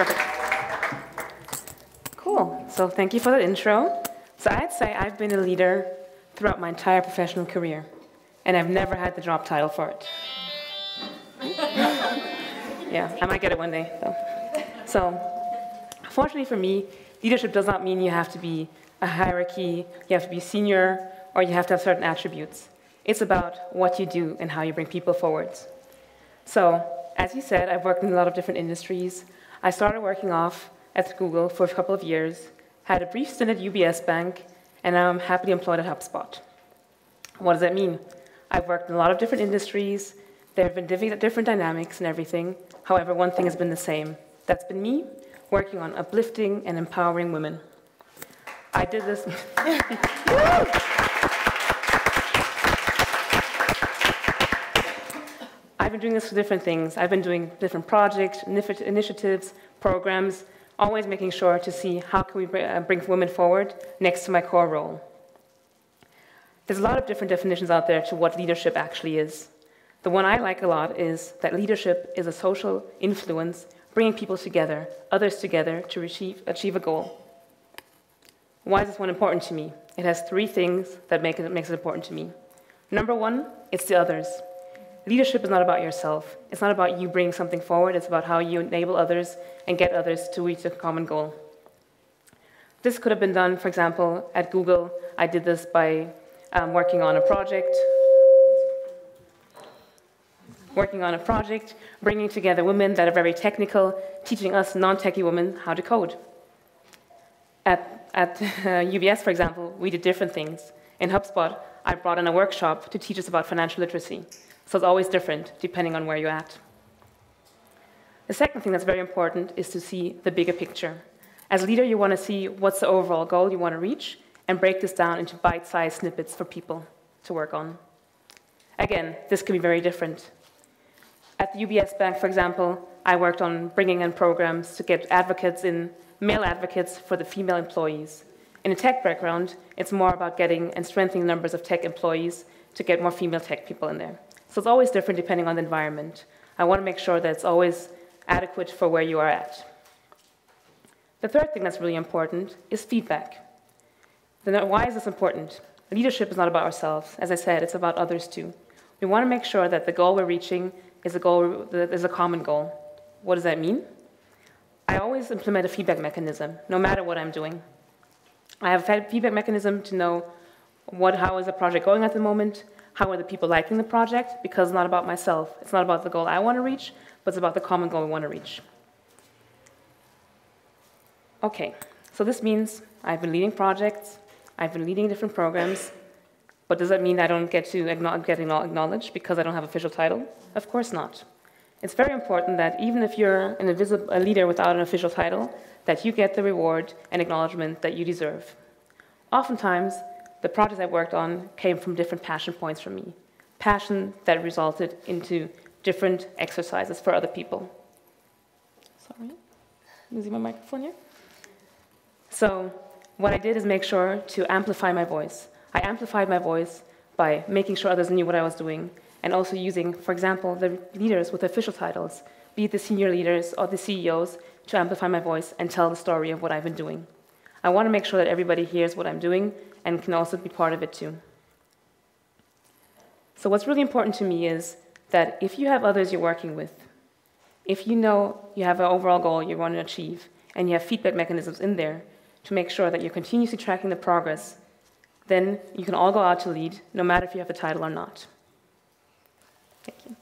Perfect. Cool. So thank you for that intro. So I'd say I've been a leader throughout my entire professional career, and I've never had the job title for it. yeah, I might get it one day, though. So, fortunately for me, leadership does not mean you have to be a hierarchy, you have to be senior, or you have to have certain attributes. It's about what you do and how you bring people forwards. So, as you said, I've worked in a lot of different industries. I started working off at Google for a couple of years, had a brief stint at UBS Bank, and now I'm happily employed at HubSpot. What does that mean? I've worked in a lot of different industries. There have been different dynamics and everything. However, one thing has been the same. That's been me working on uplifting and empowering women. I did this. been doing this for different things. I've been doing different projects, initiatives, programs, always making sure to see how can we uh, bring women forward next to my core role. There's a lot of different definitions out there to what leadership actually is. The one I like a lot is that leadership is a social influence bringing people together, others together to achieve, achieve a goal. Why is this one important to me? It has three things that make it, makes it important to me. Number one, it's the others. Leadership is not about yourself. It's not about you bringing something forward. It's about how you enable others and get others to reach a common goal. This could have been done, for example, at Google. I did this by um, working on a project, working on a project, bringing together women that are very technical, teaching us non-techie women how to code. At, at uh, UBS, for example, we did different things. In HubSpot, I brought in a workshop to teach us about financial literacy. So it's always different depending on where you're at. The second thing that's very important is to see the bigger picture. As a leader, you want to see what's the overall goal you want to reach and break this down into bite-sized snippets for people to work on. Again, this can be very different. At the UBS Bank, for example, I worked on bringing in programs to get advocates in, male advocates for the female employees. In a tech background, it's more about getting and strengthening numbers of tech employees to get more female tech people in there. So it's always different depending on the environment. I want to make sure that it's always adequate for where you are at. The third thing that's really important is feedback. Then why is this important? Leadership is not about ourselves. As I said, it's about others too. We want to make sure that the goal we're reaching is a goal is a common goal. What does that mean? I always implement a feedback mechanism, no matter what I'm doing. I have a feedback mechanism to know what, how is the project going at the moment, how are the people liking the project? Because it's not about myself. It's not about the goal I want to reach, but it's about the common goal we want to reach. Okay, so this means I've been leading projects, I've been leading different programs, but does that mean I don't get to get acknowledged because I don't have official title? Of course not. It's very important that even if you're an a leader without an official title, that you get the reward and acknowledgement that you deserve. Oftentimes, the projects I worked on came from different passion points for me, passion that resulted into different exercises for other people. Sorry, losing my microphone here. So what I did is make sure to amplify my voice. I amplified my voice by making sure others knew what I was doing and also using, for example, the leaders with official titles, be it the senior leaders or the CEOs, to amplify my voice and tell the story of what I've been doing. I want to make sure that everybody hears what I'm doing and can also be part of it too. So what's really important to me is that if you have others you're working with, if you know you have an overall goal you want to achieve, and you have feedback mechanisms in there to make sure that you're continuously tracking the progress, then you can all go out to lead, no matter if you have the title or not. Thank you.